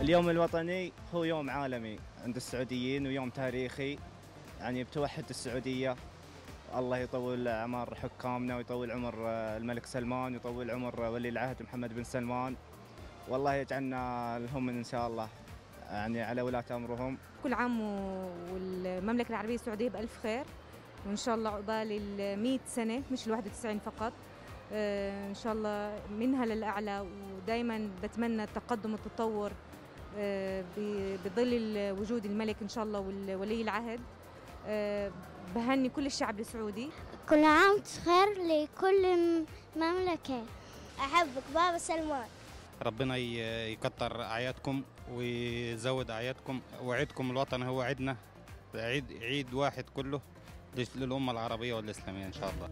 اليوم الوطني هو يوم عالمي عند السعوديين ويوم تاريخي. يعني بتوحد السعودية. الله يطول أعمار حكامنا ويطول عمر الملك سلمان ويطول عمر ولي العهد محمد بن سلمان. والله يجعلنا لهم إن شاء الله يعني على ولاة أمرهم. كل عام والمملكة العربية السعودية بألف خير. وإن شاء الله عقبال ال 100 سنة مش ال 91 فقط آه، إن شاء الله منها للأعلى. ودائما بتمنى التقدم والتطور آه، بظل وجود الملك إن شاء الله وولي العهد. آه، بهني كل الشعب السعودي. كل عام خير لكل م- مملكة. أحبك بابا سلمان. ربنا يكتر أعيادكم ويزود أعيادكم. وعيدكم الوطني هو عيدنا. عيد عيد واحد كله للأمة العربية والإسلامية إن شاء الله.